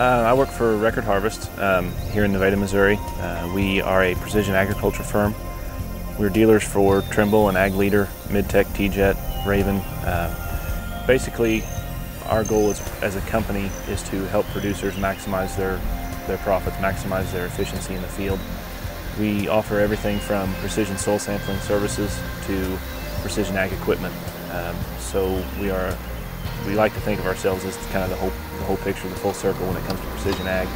Uh, I work for Record Harvest um, here in Nevada, Missouri. Uh, we are a precision agriculture firm. We're dealers for Trimble and Ag Leader, Midtech, TeeJet, Raven. Uh, basically, our goal is, as a company is to help producers maximize their, their profits, maximize their efficiency in the field. We offer everything from precision soil sampling services to precision ag equipment. Um, so we are we like to think of ourselves as kind of the whole, the whole picture, the full circle when it comes to precision ag.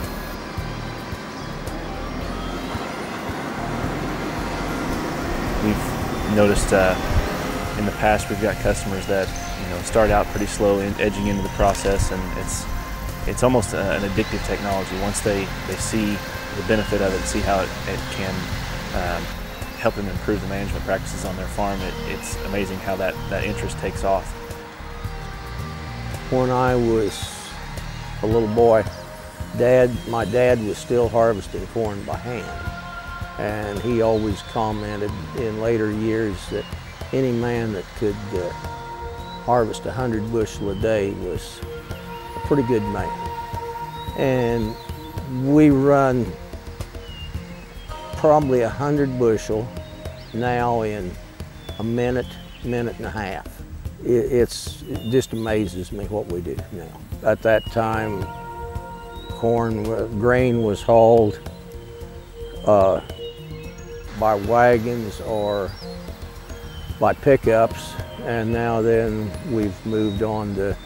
We've noticed uh, in the past we've got customers that you know start out pretty slow, in, edging into the process, and it's it's almost a, an addictive technology. Once they, they see the benefit of it, and see how it, it can um, help them improve the management practices on their farm, it, it's amazing how that, that interest takes off. When I was a little boy, dad, my dad was still harvesting corn by hand. And he always commented in later years that any man that could uh, harvest 100 bushel a day was a pretty good man. And we run probably 100 bushel now in a minute, minute and a half. It, it's, it just amazes me what we do now. At that time, corn, grain was hauled uh, by wagons or by pickups and now then we've moved on to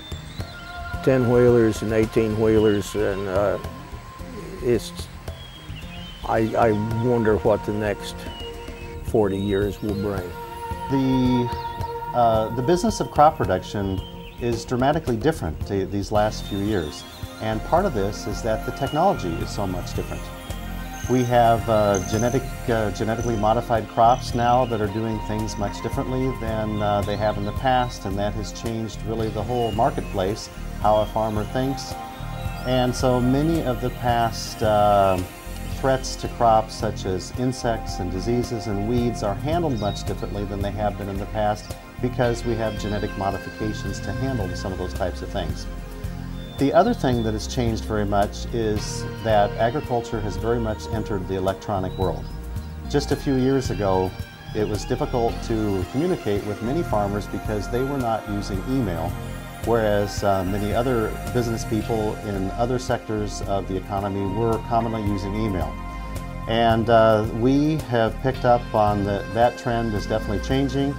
10 wheelers and 18 wheelers and uh, it's I, I wonder what the next 40 years will bring. The, uh, the business of crop production is dramatically different these last few years and part of this is that the technology is so much different. We have uh, genetic, uh, genetically modified crops now that are doing things much differently than uh, they have in the past, and that has changed really the whole marketplace, how a farmer thinks. And so many of the past uh, threats to crops, such as insects and diseases and weeds, are handled much differently than they have been in the past because we have genetic modifications to handle some of those types of things. The other thing that has changed very much is that agriculture has very much entered the electronic world. Just a few years ago, it was difficult to communicate with many farmers because they were not using email, whereas uh, many other business people in other sectors of the economy were commonly using email. And uh, we have picked up on the, that trend is definitely changing.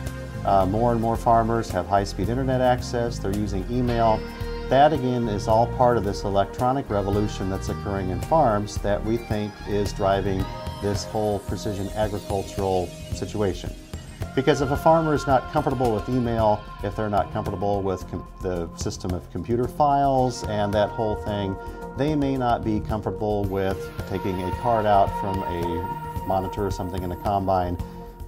Uh, more and more farmers have high-speed internet access, they're using email, that again is all part of this electronic revolution that's occurring in farms that we think is driving this whole precision agricultural situation. Because if a farmer is not comfortable with email, if they're not comfortable with the system of computer files and that whole thing, they may not be comfortable with taking a card out from a monitor or something in a combine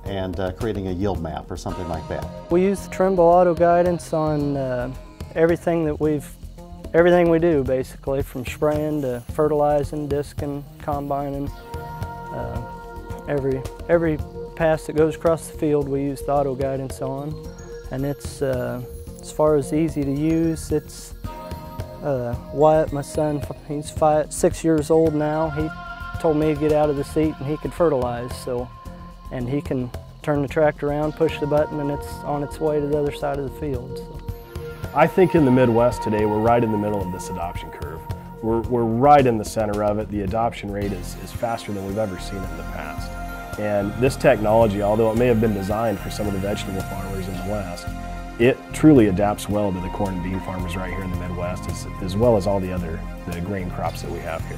and uh, creating a yield map or something like that. We use Trimble Auto Guidance on uh, everything that we've, everything we do basically, from spraying to fertilizing, disking, combining. Uh, every, every pass that goes across the field we use the auto guidance on. And it's, uh, as far as easy to use, it's uh, Wyatt, my son, he's five, six years old now. He told me to get out of the seat and he could fertilize. So, and he can turn the tractor around, push the button, and it's on its way to the other side of the field. So. I think in the Midwest today, we're right in the middle of this adoption curve. We're, we're right in the center of it. The adoption rate is, is faster than we've ever seen it in the past. And this technology, although it may have been designed for some of the vegetable farmers in the West, it truly adapts well to the corn and bean farmers right here in the Midwest, as, as well as all the other the grain crops that we have here.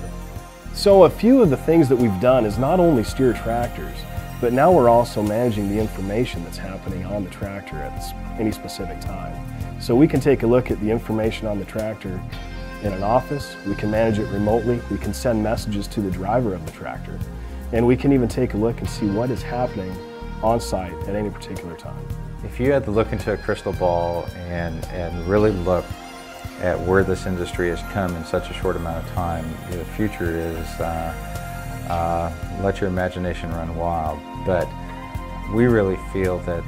So a few of the things that we've done is not only steer tractors, but now we're also managing the information that's happening on the tractor at any specific time. So we can take a look at the information on the tractor in an office, we can manage it remotely, we can send messages to the driver of the tractor, and we can even take a look and see what is happening on site at any particular time. If you had to look into a crystal ball and, and really look at where this industry has come in such a short amount of time, the future is uh, uh, let your imagination run wild. But we really feel that,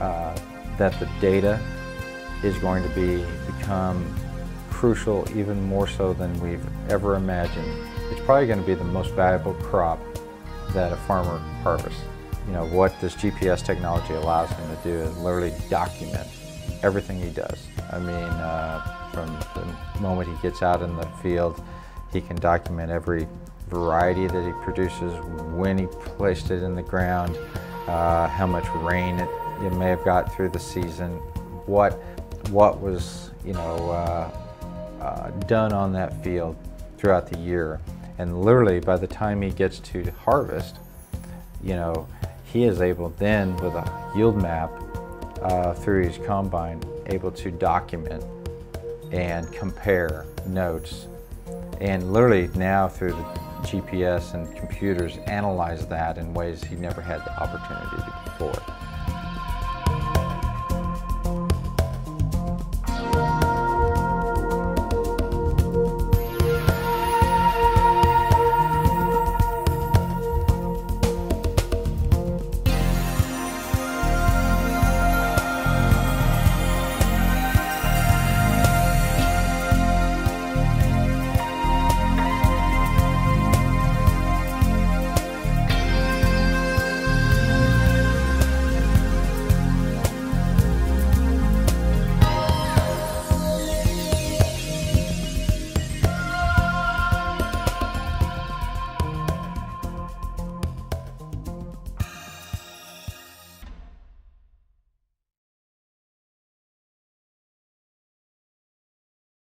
uh, that the data is going to be become crucial, even more so than we've ever imagined. It's probably going to be the most valuable crop that a farmer harvests. You know, what this GPS technology allows him to do is literally document everything he does. I mean, uh, from the moment he gets out in the field, he can document every variety that he produces, when he placed it in the ground, uh, how much rain it, it, may have got through the season, what, what was you know, uh, uh, done on that field throughout the year. And literally by the time he gets to harvest, you know, he is able then with a yield map uh, through his combine, able to document and compare notes. And literally now through the GPS and computers analyze that in ways he never had the opportunity to before.